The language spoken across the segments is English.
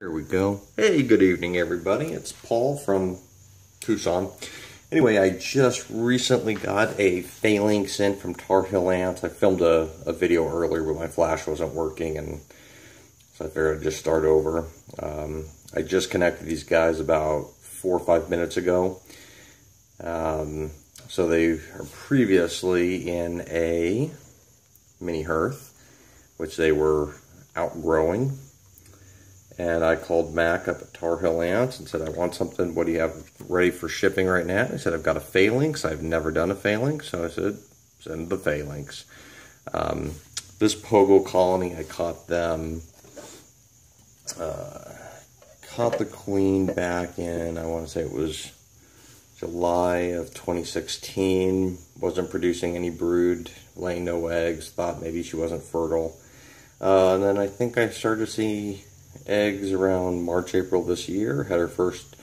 Here we go. Hey, good evening, everybody. It's Paul from Tucson. Anyway, I just recently got a phalanx in from Tar Heel Ants. I filmed a, a video earlier but my flash wasn't working, and so I figured I'd just start over. Um, I just connected these guys about four or five minutes ago. Um, so they are previously in a mini hearth, which they were outgrowing and I called Mac up at Tar Heel Ants and said, I want something, what do you have ready for shipping right now? He said, I've got a phalanx. I've never done a phalanx. So I said, send the phalanx. Um, this Pogo colony, I caught them, uh, caught the queen back in, I want to say it was July of 2016. Wasn't producing any brood, laying no eggs, thought maybe she wasn't fertile. Uh, and then I think I started to see eggs around March, April this year. Had her first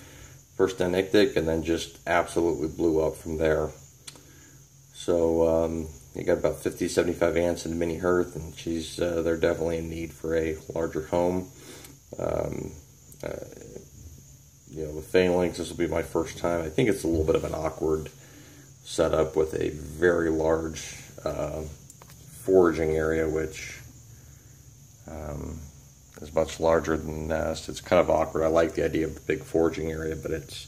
first nanitic and then just absolutely blew up from there. So um, you got about 50, 75 ants in the mini hearth, and she's uh, they're definitely in need for a larger home. Um, uh, you know, the phalanx, this will be my first time. I think it's a little bit of an awkward setup with a very large uh, foraging area, which um, is much larger than the nest. It's kind of awkward. I like the idea of the big foraging area, but it's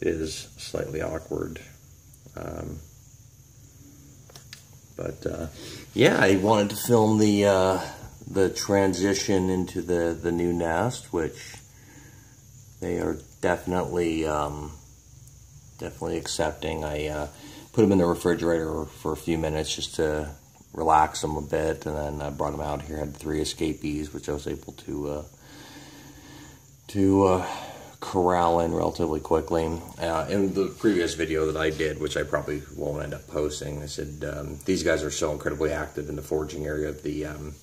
it is slightly awkward. Um, but uh, yeah, I wanted to film the uh, the transition into the the new nest, which they are definitely um, definitely accepting. I uh, put them in the refrigerator for a few minutes just to relax them a bit, and then I brought them out here. Had three escapees, which I was able to uh, to uh, corral in relatively quickly. Uh, in the previous video that I did, which I probably won't end up posting, I said um, these guys are so incredibly active in the foraging area of the um,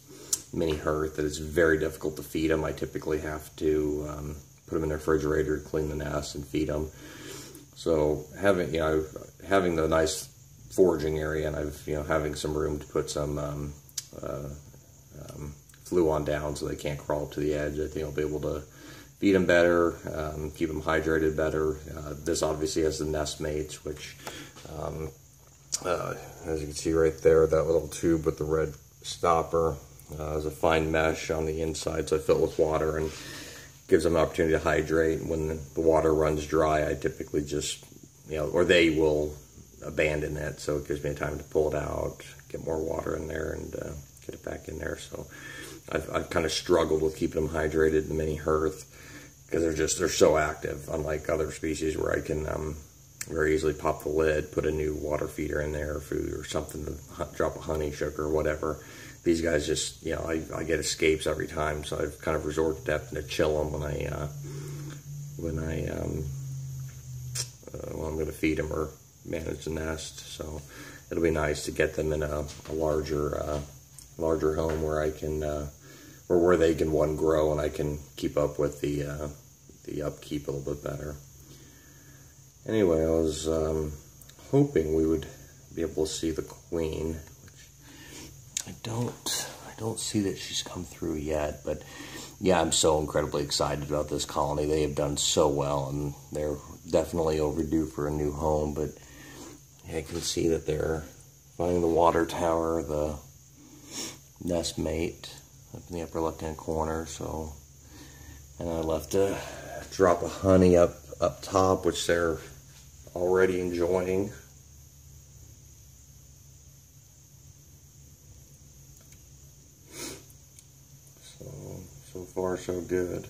mini hearth that it's very difficult to feed them. I typically have to um, put them in the refrigerator, clean the nest, and feed them. So having you know having the nice foraging area, and I've you know having some room to put some um, uh, um, fluon down so they can't crawl up to the edge. I think I'll be able to feed them better, um, keep them hydrated better. Uh, this obviously has the nest mates, which um, uh, as you can see right there, that little tube with the red stopper uh, a fine mesh on the inside, so I fill it with water and gives them an opportunity to hydrate. When the water runs dry, I typically just, you know, or they will abandon it, so it gives me time to pull it out, get more water in there, and uh, get it back in there. So I've, I've kind of struggled with keeping them hydrated in the mini hearth because they're just they're so active, unlike other species where I can um, very easily pop the lid, put a new water feeder in there, food or something, to drop a honey sugar or whatever. These guys just, you know, I, I get escapes every time, so I've kind of resorted to having to chill them when I uh, when I um, uh, when I'm going to feed them or manage the nest. So it'll be nice to get them in a, a larger uh, larger home where I can uh, or where they can one grow and I can keep up with the uh, the upkeep a little bit better. Anyway, I was um, hoping we would be able to see the queen, which I don't. I don't see that she's come through yet, but yeah, I'm so incredibly excited about this colony. They have done so well, and they're definitely overdue for a new home. But I can see that they're finding the water tower, the nest mate up in the upper left hand corner. So, and I left a drop of honey up up top, which they're already enjoying. So, so far so good.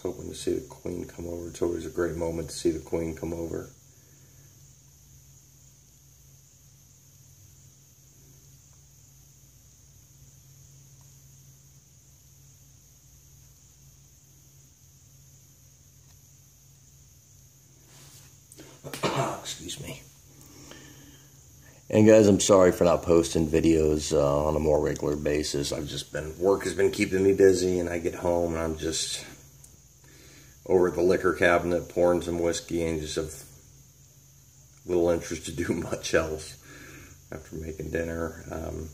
Hoping to see the queen come over. It's always a great moment to see the queen come over. Excuse me. And guys, I'm sorry for not posting videos uh, on a more regular basis. I've just been, work has been keeping me busy and I get home and I'm just over the liquor cabinet pouring some whiskey and just have little interest to do much else after making dinner. Um,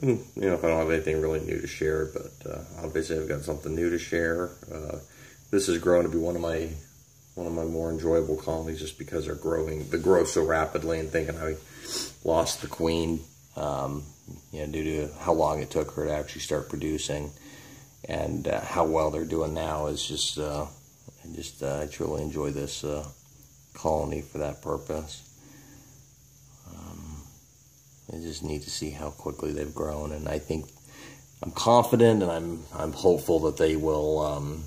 And, you know, if I don't have anything really new to share, but uh, obviously I've got something new to share. Uh, this has grown to be one of my one of my more enjoyable colonies just because they're growing, they grow so rapidly and thinking I lost the queen, um, you know, due to how long it took her to actually start producing and uh, how well they're doing now is just, uh, I just, uh, I truly enjoy this uh, colony for that purpose. Um, I just need to see how quickly they've grown and I think I'm confident and I'm, I'm hopeful that they will um,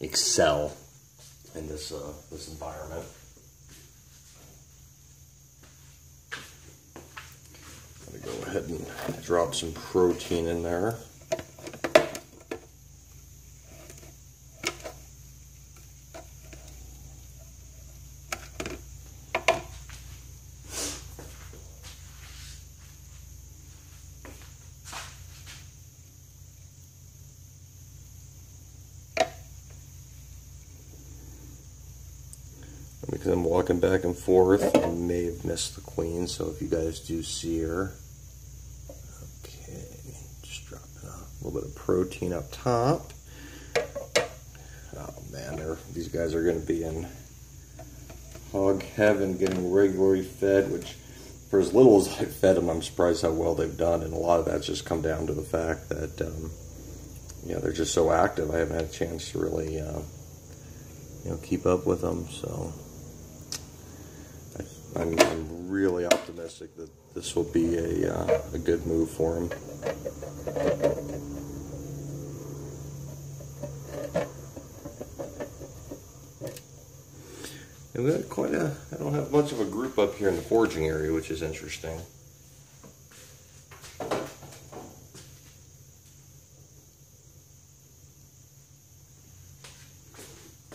excel in this uh, this environment. I'm gonna go ahead and drop some protein in there. Because I'm walking back and forth. I may have missed the queen, so if you guys do see her. Okay, just dropping a little bit of protein up top. Oh man, these guys are going to be in hog heaven getting regularly fed, which for as little as I've fed them, I'm surprised how well they've done. And a lot of that's just come down to the fact that, um, you know, they're just so active. I haven't had a chance to really, uh, you know, keep up with them. So I'm, I'm really optimistic that this will be a, uh, a good move for him. And we got quite a, I don't have much of a group up here in the foraging area, which is interesting.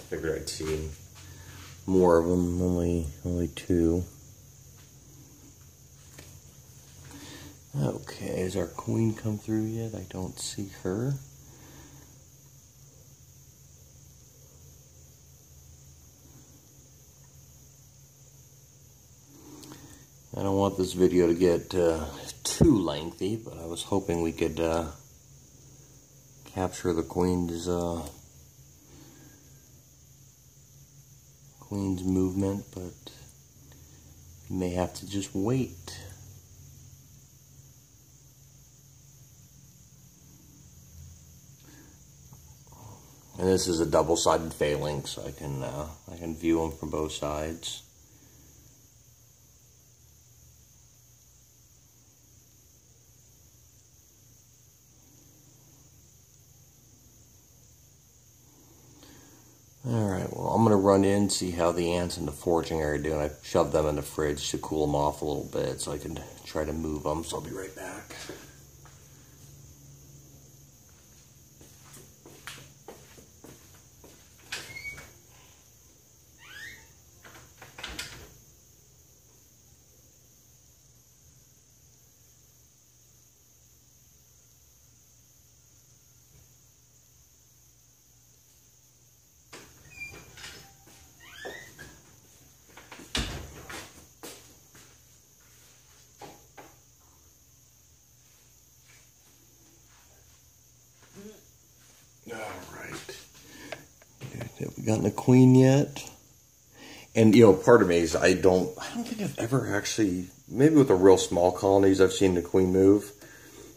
Figured I'd see more of them, only only two. Okay, has our queen come through yet? I don't see her. I don't want this video to get uh, too lengthy, but I was hoping we could uh, capture the queen's uh, Movement, but you may have to just wait. And this is a double-sided phalanx, I can uh, I can view them from both sides. Alright, well I'm going to run in and see how the ants in the foraging area are doing. I shoved them in the fridge to cool them off a little bit so I can try to move them, so I'll be right back. All right. Have we gotten a queen yet? And you know, part of me is I don't I don't think I've ever actually maybe with the real small colonies I've seen the queen move.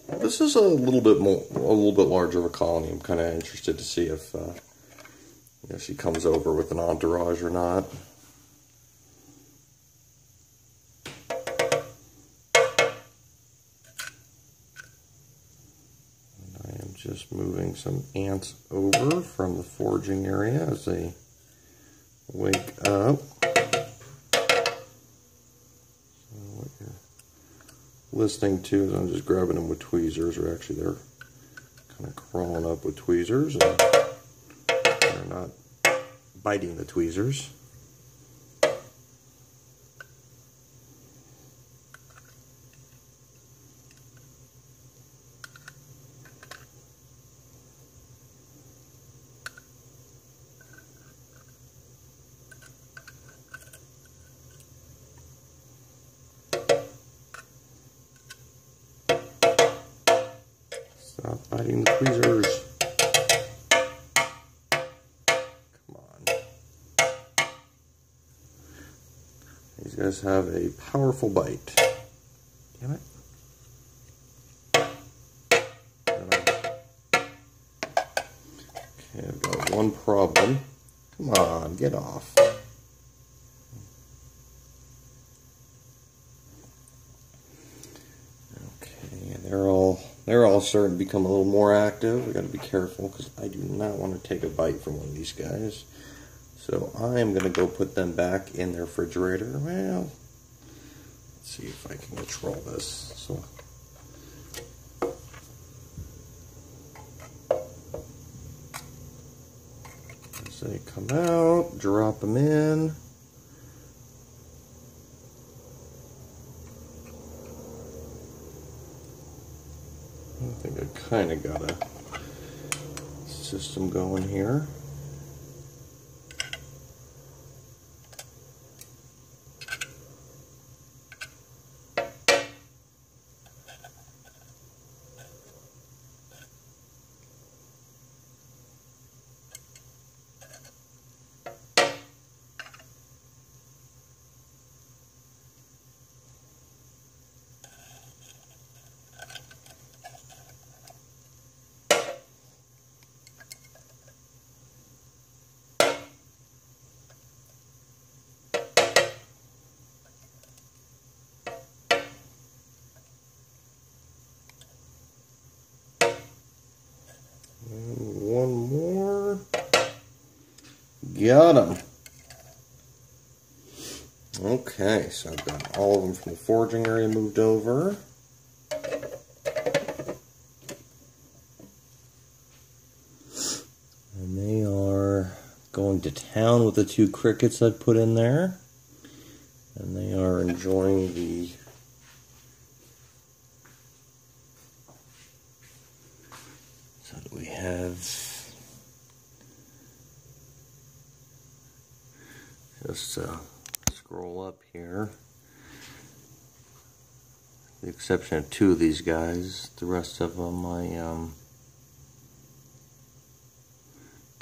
This is a little bit more a little bit larger of a colony. I'm kind of interested to see if uh, you know, she comes over with an entourage or not. Just moving some ants over from the foraging area as they wake up. So what you're listening to is I'm just grabbing them with tweezers, or actually they're kind of crawling up with tweezers, and they're not biting the tweezers. Stop biting the tweezers. Come on. These guys have a powerful bite. Damn it. Okay, I've got one problem. Come on, get off. Okay, they're all they're starting to become a little more active. We got to be careful because I do not want to take a bite from one of these guys. So I am going to go put them back in the refrigerator. Well, let's see if I can control this. So they come out, drop them in. I think I kind of got a system going here. one more. Got them. Okay, so I've got all of them from the foraging area moved over. And they are going to town with the two crickets I put in there. And they are enjoying the So we have just uh, scroll up here. The exception of two of these guys, the rest of them I um,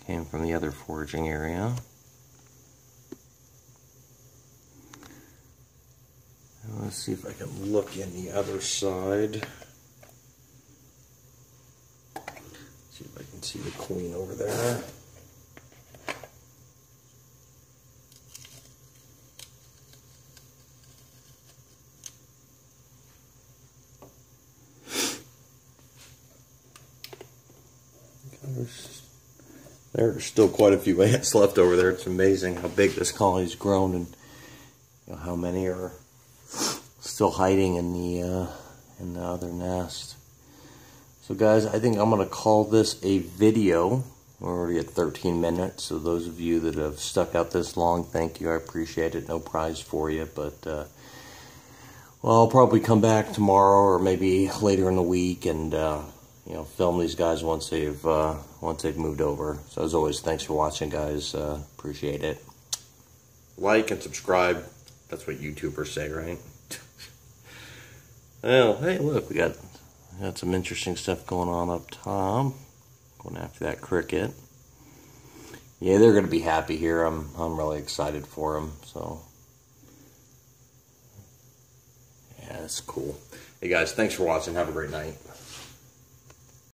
came from the other foraging area. Let's see if I can look in the other side. See if I can see the queen over there. There's, there's still quite a few ants left over there. It's amazing how big this colony's grown and you know, how many are still hiding in the uh, in the other nest. So guys, I think I'm going to call this a video. We're already at 13 minutes, so those of you that have stuck out this long, thank you. I appreciate it. No prize for you, but uh, well, I'll probably come back tomorrow or maybe later in the week and uh, you know film these guys once they've uh, once they've moved over. So as always, thanks for watching, guys. Uh, appreciate it. Like and subscribe. That's what YouTubers say, right? well, hey, look, we got got some interesting stuff going on up top. Going after that cricket. Yeah, they're gonna be happy here. I'm I'm really excited for them. So yeah, that's cool. Hey guys, thanks for watching. Have a great night.